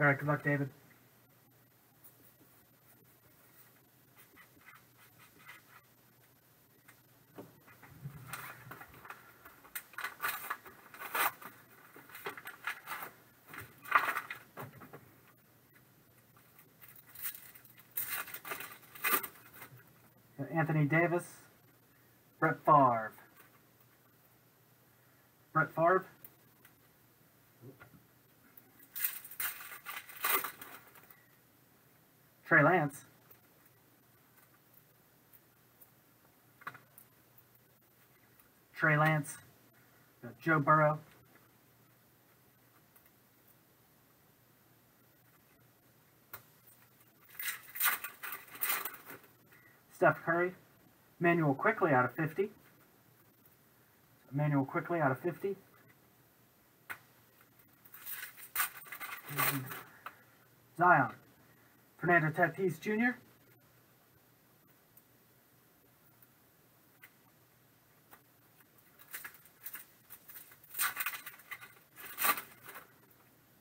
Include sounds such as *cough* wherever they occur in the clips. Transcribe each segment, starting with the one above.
All right, good luck, David. Anthony Davis, Brett Favre. Brett Favre. Trey Lance. Trey Lance. Joe Burrow. Steph Curry. Immanuel Quickley out of 50. Immanuel Quickley out of 50. Zion. Fernando Tatis Jr.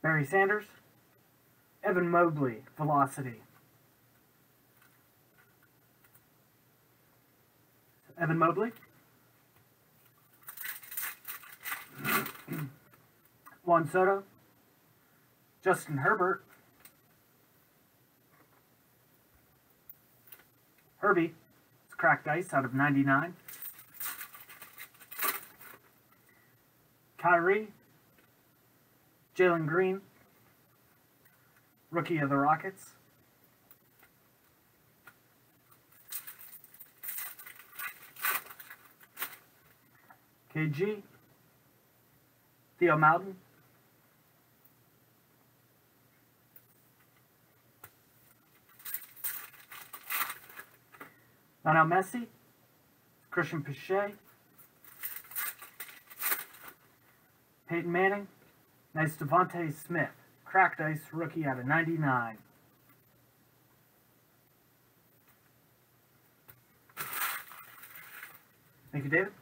Barry Sanders. Evan Mobley, Velocity. Evan Mobley. *clears throat* Juan Soto. Justin Herbert. Herbie. It's cracked ice out of 99. Kyrie. Jalen Green. Rookie of the Rockets. KG. Theo Mountain. Lionel Messi. Cristian Pache. Peyton Manning. Nice DeVonta Smith. Cracked ice rookie out of 99. Thank you, David.